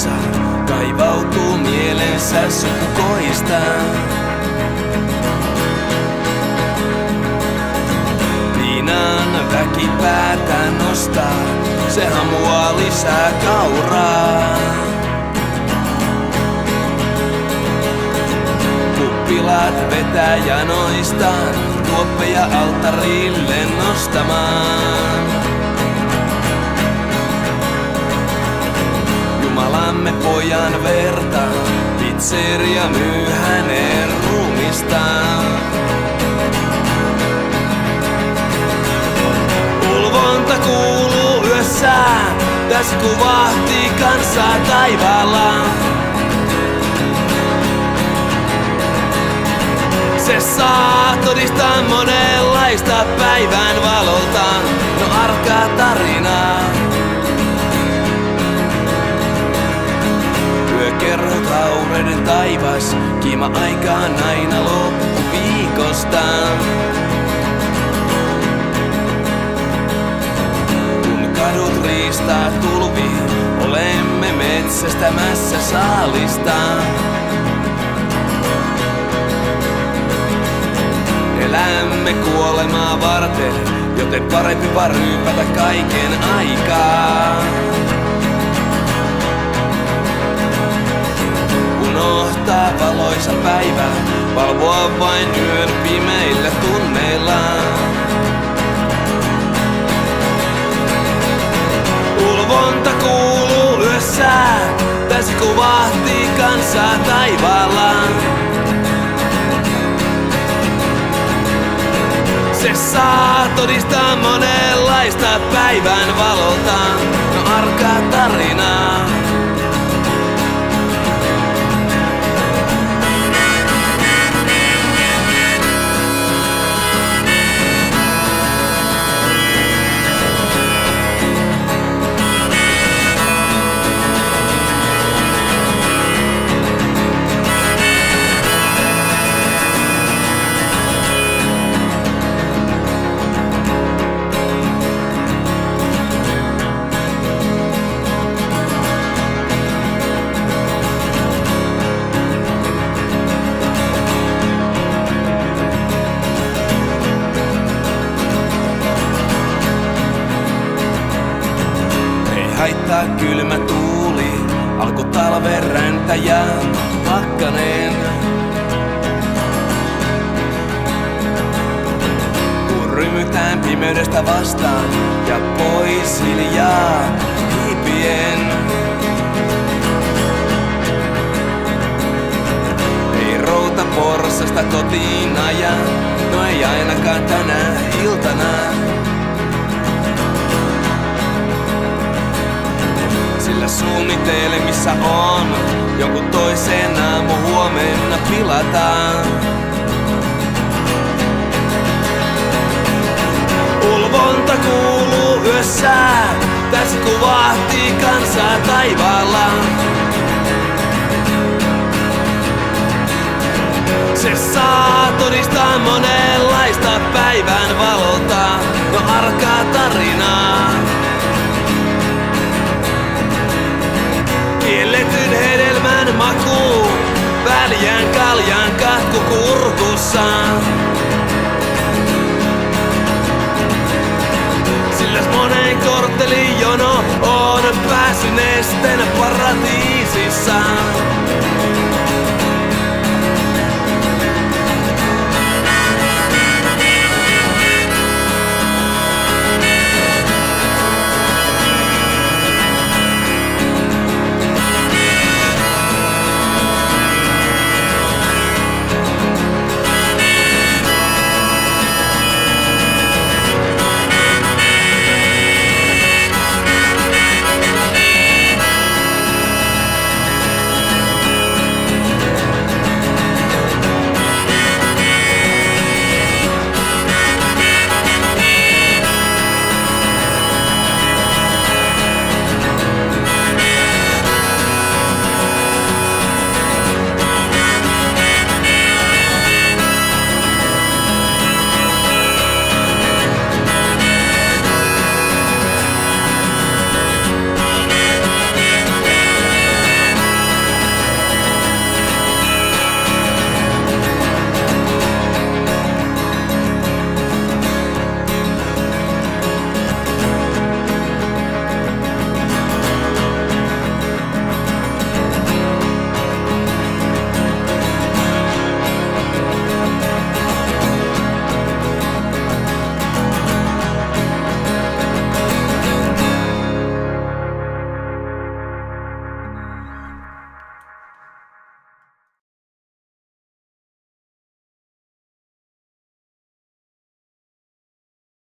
Kanssa kaivautuu mielensä sukukoista. Viinan väki päätä nostaa, se hamuaa lisää kauraa. Kuppilat vetää janoistaan, tuoppeja alttarille nostamaan. Pojan verta, pizzeria myy hänen ruumistaan. Ulvonta kuuluu yössä, tässä kuvahti kansaa taivaalla. Se saa todistaa monenlaista päivän valolta, no arkaa tarinaa. Taivas, kiima aikaan aina loppuviikosta. Kun kadut riistaa tulvi, olemme metsästämässä saalista. Elämme kuolemaa varten, joten parempi vaan kaiken aikaa. Unohtaa valoisa päivä, valvoa vain yön pimeillä tunneilla. Ulvonta kuuluu yössä, tässä kuvahtii kansaa taivaalla. Se saa todistaa monenlaista päivän valolta, no arkaa tarinaa. Haittaa kylmä tuuli, alku talven räntäjä, pakkanen. Kun rymytään pimeydestä vastaan ja pois hiljaa hiipien. Ei routa porsasta kotiin aja, no ei ainakaan tänä iltana. Sillä suunnitelmissa on jonkun toisen aamu huomenna pilataan. Ulvonta kuuluu yössä, tässä kuvahtii kansaa taivaalla. Se saa todistaa monenlaista päivän valolta, no arkaa tarinaa. Maku, väljän kaljan katku kurkussa. Sillä monen korttelin jono on päässyt nesten paratiisissa.